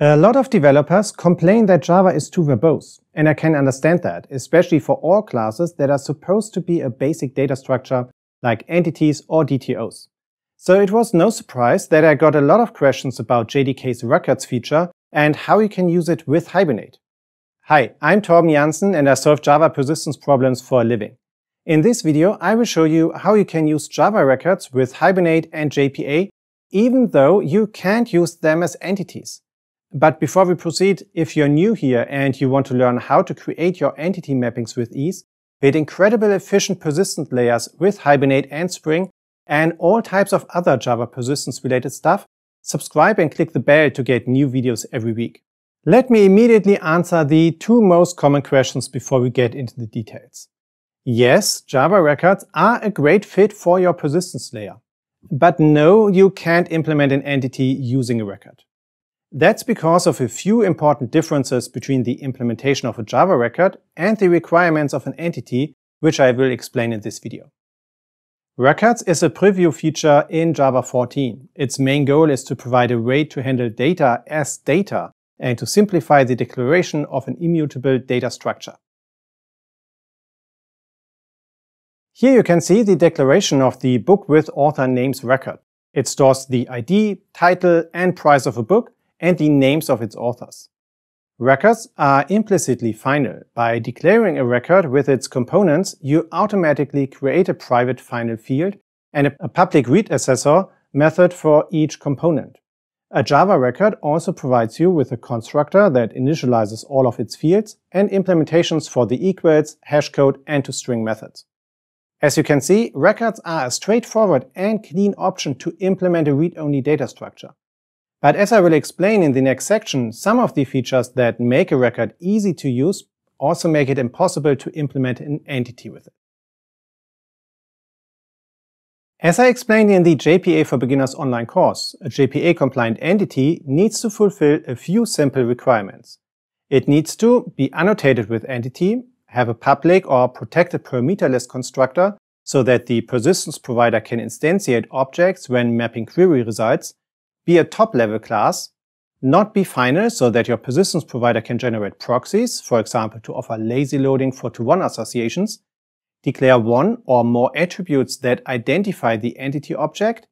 A lot of developers complain that Java is too verbose, and I can understand that, especially for all classes that are supposed to be a basic data structure like entities or DTOs. So it was no surprise that I got a lot of questions about JDK's records feature and how you can use it with Hibernate. Hi, I'm Thorben Janssen and I solve Java persistence problems for a living. In this video, I will show you how you can use Java records with Hibernate and JPA, even though you can't use them as entities. But before we proceed, if you're new here and you want to learn how to create your entity mappings with ease, build incredible efficient persistent layers with Hibernate and Spring, and all types of other Java persistence related stuff, subscribe and click the bell to get new videos every week. Let me immediately answer the two most common questions before we get into the details. Yes, Java records are a great fit for your persistence layer. But no, you can't implement an entity using a record. That's because of a few important differences between the implementation of a Java record and the requirements of an entity, which I will explain in this video. Records is a preview feature in Java 14. Its main goal is to provide a way to handle data as data and to simplify the declaration of an immutable data structure. Here you can see the declaration of the book with author names record. It stores the ID, title, and price of a book and the names of its authors. Records are implicitly final. By declaring a record with its components, you automatically create a private final field and a public read accessor method for each component. A Java record also provides you with a constructor that initializes all of its fields and implementations for the equals, hashcode, and toString methods. As you can see, records are a straightforward and clean option to implement a read-only data structure. But as I will explain in the next section, some of the features that make a record easy to use also make it impossible to implement an entity with it. As I explained in the JPA for Beginners online course, a JPA-compliant entity needs to fulfill a few simple requirements. It needs to be annotated with entity, have a public or protected parameterless constructor so that the persistence provider can instantiate objects when mapping query results, be a top-level class, not be final so that your persistence provider can generate proxies, for example, to offer lazy loading for to-one associations, declare one or more attributes that identify the entity object,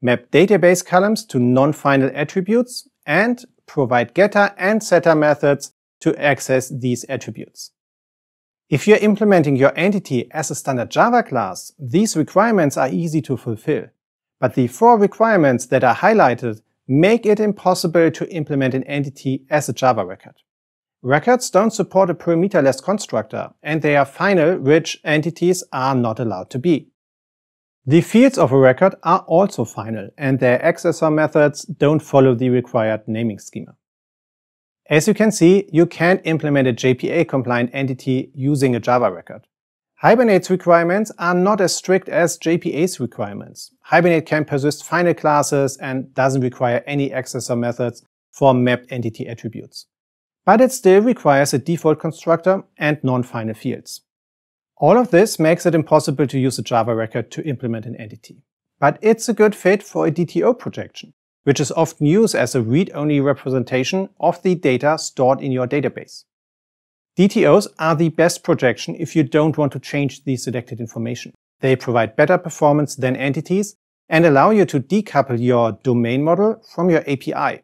map database columns to non-final attributes, and provide getter and setter methods to access these attributes. If you're implementing your entity as a standard Java class, these requirements are easy to fulfill. But the four requirements that are highlighted make it impossible to implement an entity as a Java record. Records don't support a parameterless constructor, and they are final, which entities are not allowed to be. The fields of a record are also final, and their accessor methods don't follow the required naming schema. As you can see, you can't implement a JPA-compliant entity using a Java record. Hibernate's requirements are not as strict as JPA's requirements. Hibernate can persist final classes and doesn't require any accessor methods for mapped entity attributes. But it still requires a default constructor and non-final fields. All of this makes it impossible to use a Java record to implement an entity. But it's a good fit for a DTO projection, which is often used as a read-only representation of the data stored in your database. DTOs are the best projection if you don't want to change the selected information. They provide better performance than entities and allow you to decouple your domain model from your API.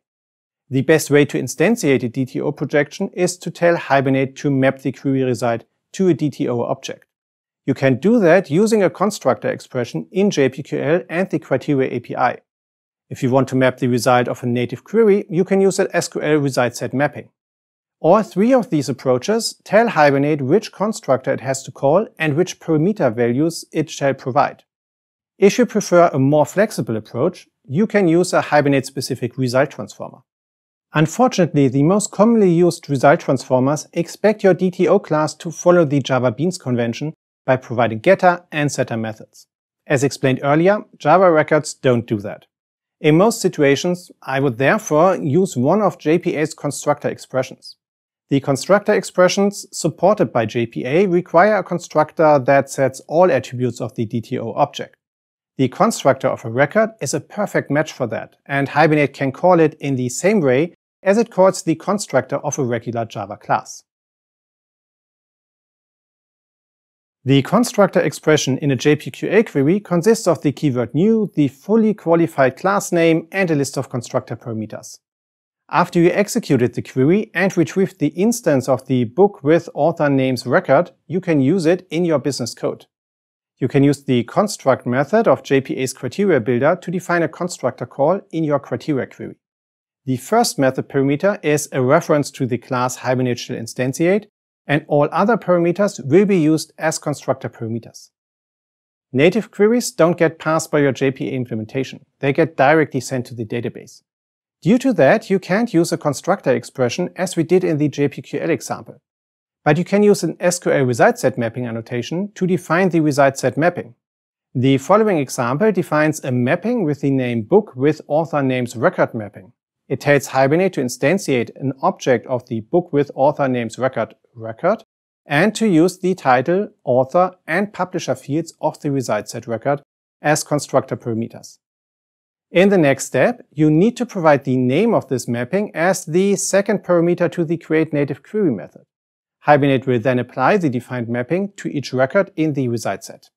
The best way to instantiate a DTO projection is to tell Hibernate to map the query result to a DTO object. You can do that using a constructor expression in JPQL and the Criteria API. If you want to map the result of a native query, you can use an SQL result set mapping. All three of these approaches tell Hibernate which constructor it has to call and which parameter values it shall provide. If you prefer a more flexible approach, you can use a Hibernate-specific result transformer. Unfortunately, the most commonly used result transformers expect your DTO class to follow the Java Beans convention by providing getter and setter methods. As explained earlier, Java records don't do that. In most situations, I would therefore use one of JPA's constructor expressions. The constructor expressions supported by JPA require a constructor that sets all attributes of the DTO object. The constructor of a record is a perfect match for that, and Hibernate can call it in the same way as it calls the constructor of a regular Java class. The constructor expression in a JPQL query consists of the keyword new, the fully qualified class name, and a list of constructor parameters. After you executed the query and retrieved the instance of the book with author names record, you can use it in your business code. You can use the construct method of JPA's criteria builder to define a constructor call in your criteria query. The first method parameter is a reference to the class Hibernate instantiate, and all other parameters will be used as constructor parameters. Native queries don't get parsed by your JPA implementation. They get directly sent to the database. Due to that, you can't use a constructor expression as we did in the JPQL example. But you can use an SQL result set mapping annotation to define the result set mapping. The following example defines a mapping with the name book with author names record mapping. It tells Hibernate to instantiate an object of the book with author names record record and to use the title, author, and publisher fields of the result set record as constructor parameters. In the next step, you need to provide the name of this mapping as the second parameter to the create native query method. Hibernate will then apply the defined mapping to each record in the result set.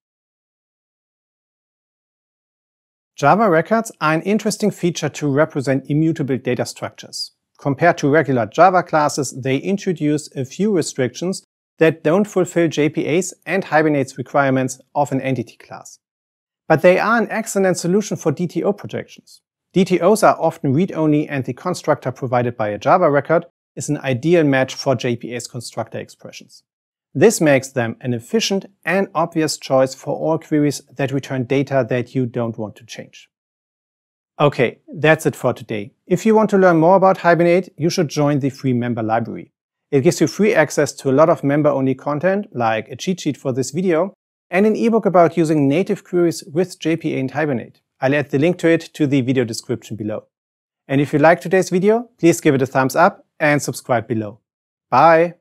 Java records are an interesting feature to represent immutable data structures. Compared to regular Java classes, they introduce a few restrictions that don't fulfill JPA's and Hibernate's requirements of an entity class. But they are an excellent solution for DTO projections. DTOs are often read-only and the constructor provided by a Java record is an ideal match for JPA's constructor expressions. This makes them an efficient and obvious choice for all queries that return data that you don't want to change. Okay, that's it for today. If you want to learn more about Hibernate, you should join the free member library. It gives you free access to a lot of member-only content, like a cheat sheet for this video, and an ebook about using native queries with JPA and Hibernate. I'll add the link to it to the video description below. And if you liked today's video, please give it a thumbs up and subscribe below. Bye!